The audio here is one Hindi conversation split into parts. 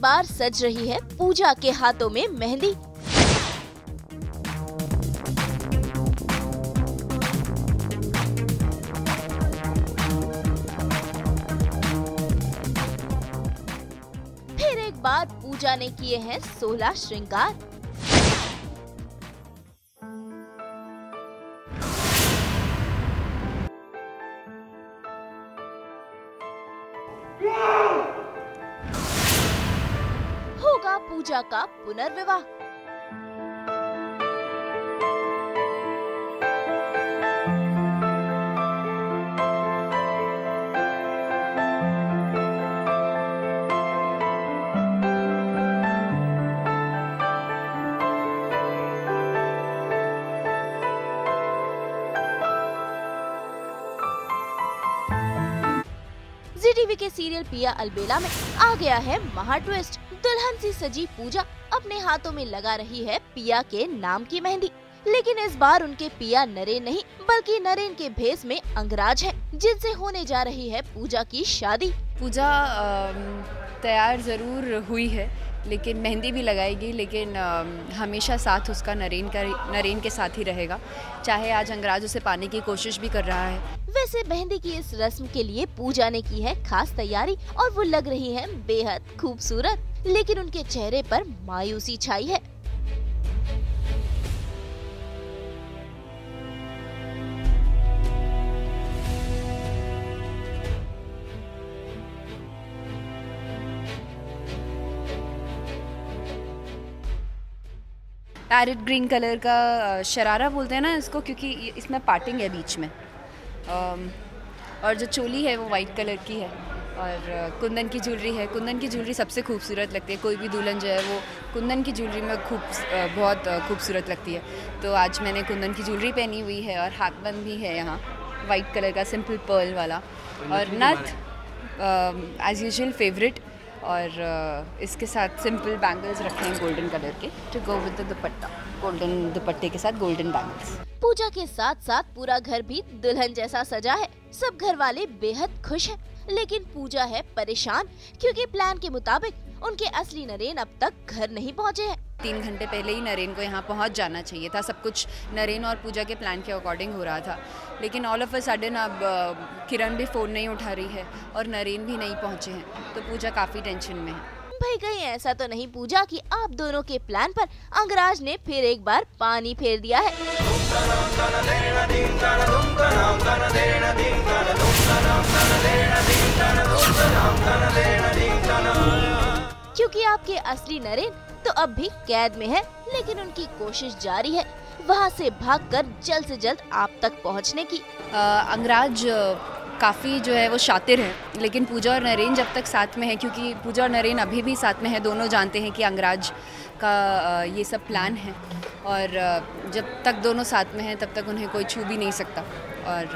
बार सज रही है पूजा के हाथों में मेहंदी। फिर एक बार पूजा ने किए हैं सोलह श्रृंगार। होगा पूजा का पुनर्विवाह। टीवी के सीरियल पिया अलबेला में आ गया है महा ट्विस्ट दुल्हन सी सजी पूजा अपने हाथों में लगा रही है पिया के नाम की मेहंदी। लेकिन इस बार उनके पिया नरेन नहीं, बल्कि नरेन के भेस में अंगराज है, जिनसे होने जा रही है पूजा की शादी। पूजा तैयार ज़रूर हुई है। लेकिन मेहंदी भी लगाएगी, लेकिन हमेशा साथ उसका नरेन का नरेन के साथ ही रहेगा। चाहे आज अंगराज उसे पाने की कोशिश भी कर रहा है। वैसे मेहंदी की इस रस्म के लिए पूजा ने की है खास तैयारी, और वो लग रही है बेहद खूबसूरत, लेकिन उनके चेहरे पर मायूसी छाई है। पैरेट ग्रीन कलर का शरारा बोलते हैं ना इसको क्योंकि इसमें पार्टिंग है बीच में। और जो चोली है वो वाइट कलर की है। और कुंदन की ज्वेलरी है। कुंदन की ज्वेलरी सबसे खूबसूरत लगती है। कोई भी दुल्हन जो है वो कुंदन की ज्वेलरी में खूब बहुत खूबसूरत लगती है। तो आज मैंने कुंदन की ज्वेलरी पहनी हुई है और हाथबंद भी है यहाँ वाइट कलर का सिंपल पर्ल वाला। और नथ एज यूजल फेवरेट और इसके साथ सिंपल बैंगल्स रखे हैं गोल्डन कलर के to go with dupatta golden दुपट्टे के साथ गोल्डन बैंगल्स पूजा के साथ साथ पूरा घर भी दुल्हन जैसा सजा है। सब घर वाले बेहद खुश हैं लेकिन पूजा है परेशान क्योंकि प्लान के मुताबिक उनके असली नरेन अब तक घर नहीं पहुँचे हैं। तीन घंटे पहले ही नरेन को यहाँ पहुँच जाना चाहिए था। सब कुछ नरेन और पूजा के प्लान के अकॉर्डिंग हो रहा था। लेकिन ऑल ऑफ़ अ सडन अब किरण भी फ़ोन नहीं उठा रही है और नरेन भी नहीं पहुँचे हैं तो पूजा काफ़ी टेंशन में है। भाई कहीं ऐसा तो नहीं पूजा कि आप दोनों के प्लान पर अंगराज ने फिर एक बार पानी फेर दिया है। क्योंकि आपके असली नरेन तो अब भी कैद में है लेकिन उनकी कोशिश जारी है वहाँ से भागकर जल्द से जल्द आप तक पहुँचने की। अ, अंगराज काफ़ी जो है वो शातिर है। लेकिन पूजा और नरेन जब तक साथ में है, क्योंकि पूजा और नरेन अभी भी साथ में है, दोनों जानते हैं कि अंगराज का ये सब प्लान है। और जब तक दोनों साथ में हैं, तब तक उन्हें कोई छू भी नहीं सकता। और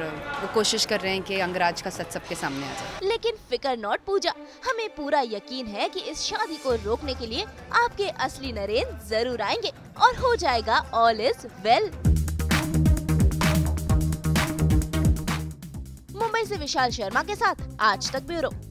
वो कोशिश कर रहे हैं कि अंगराज का सच सबके सामने आ जाए। लेकिन फिकर नॉट पूजा, हमें पूरा यकीन है कि इस शादी को रोकने के लिए आपके असली नरेन ज़रूर आएँगे और हो जाएगा ऑल इज़ वेल मुंबई से विशाल शर्मा के साथ। आज तक ब्यूरो।